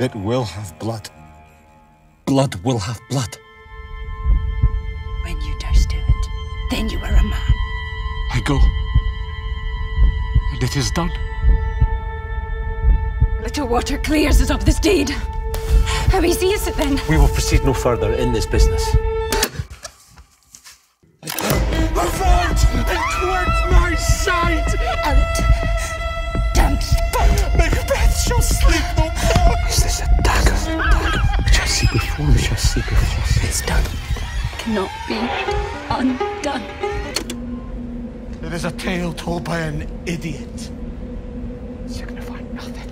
It will have blood. Blood will have blood. When you durst do it, then you were a man. I go. And it is done. Little water clears us of this deed. How easy is it then? We will proceed no further in this business. Before, we shall. It's done. Cannot be undone. It is a tale told by an idiot. Signifying nothing.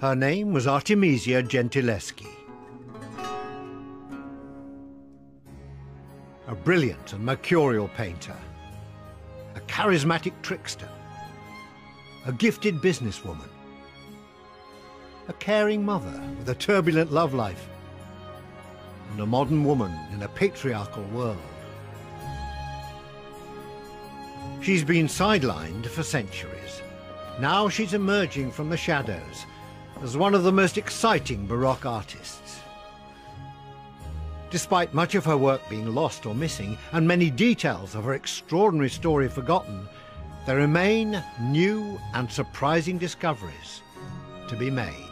Her name was Artemisia Gentileschi. A brilliant and mercurial painter, a charismatic trickster, a gifted businesswoman, a caring mother with a turbulent love life, and a modern woman in a patriarchal world. She's been sidelined for centuries. Now she's emerging from the shadows as one of the most exciting Baroque artists. Despite much of her work being lost or missing, and many details of her extraordinary story forgotten, there remain new and surprising discoveries to be made.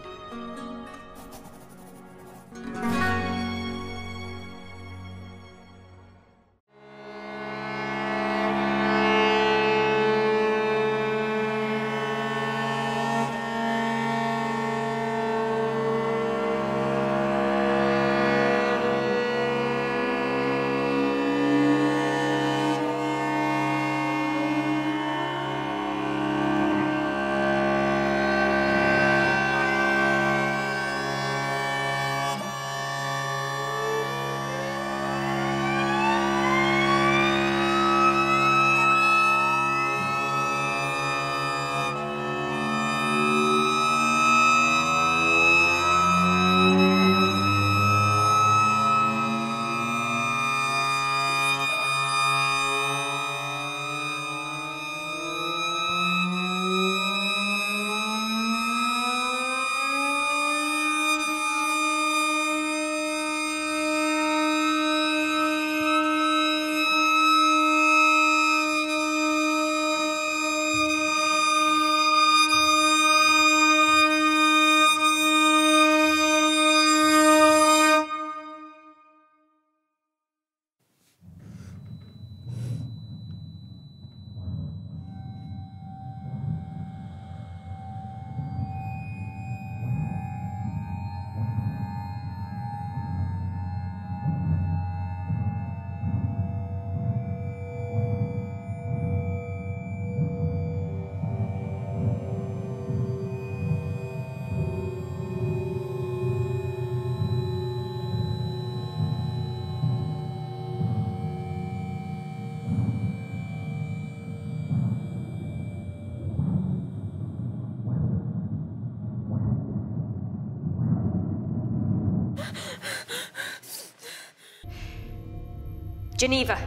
Geneva.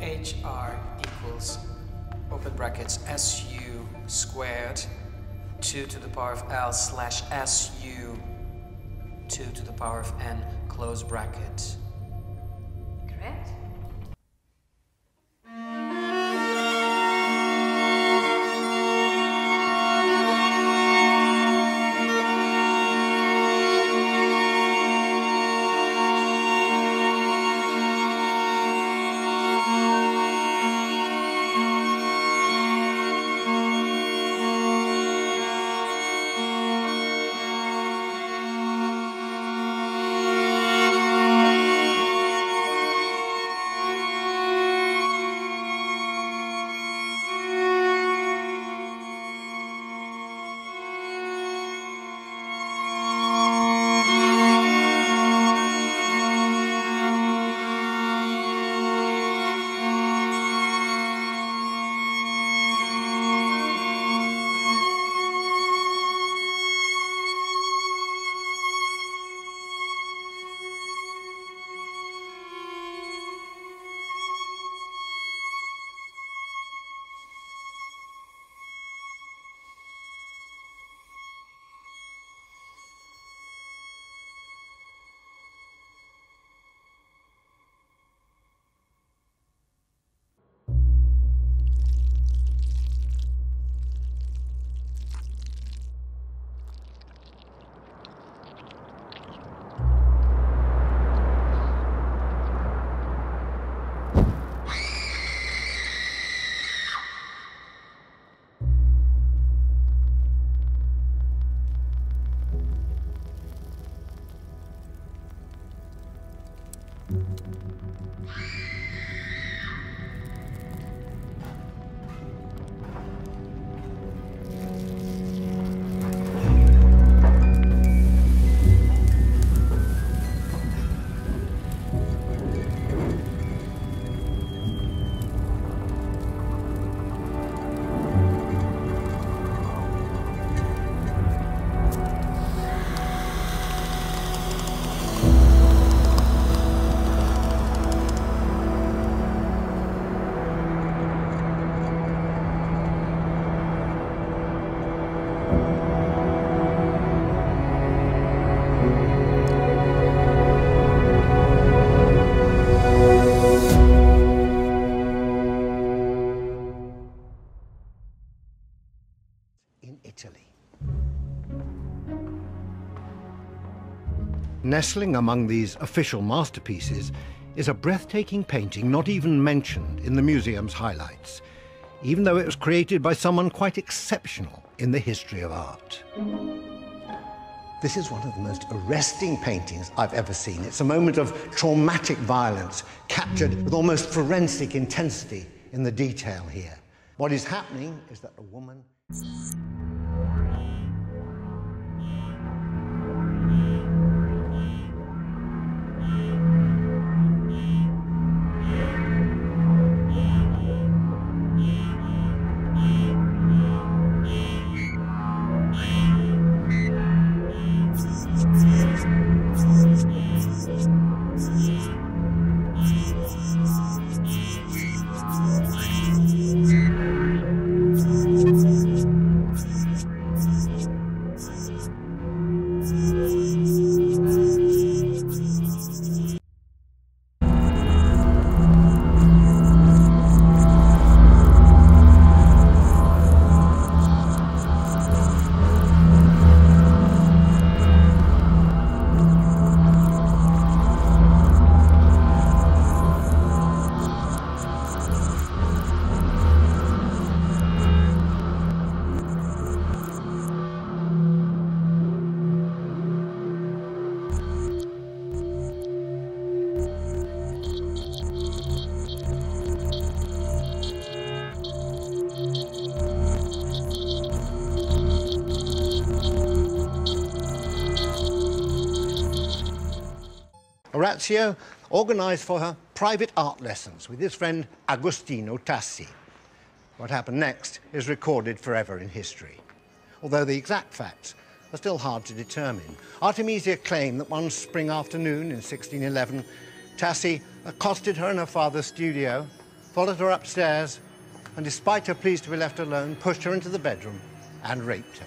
HR equals, open brackets, SU squared, 2 to the power of L slash SU, 2 to the power of N, close bracket. Correct. Nestling among these official masterpieces is a breathtaking painting not even mentioned in the museum's highlights, even though it was created by someone quite exceptional in the history of art. This is one of the most arresting paintings I've ever seen. It's a moment of traumatic violence captured with almost forensic intensity in the detail here. What is happening is that a woman Orazio organised for her private art lessons with his friend Agostino Tassi. What happened next is recorded forever in history, although the exact facts are still hard to determine. Artemisia claimed that one spring afternoon in 1611, Tassi accosted her in her father's studio, followed her upstairs, and despite her pleas to be left alone, pushed her into the bedroom and raped her.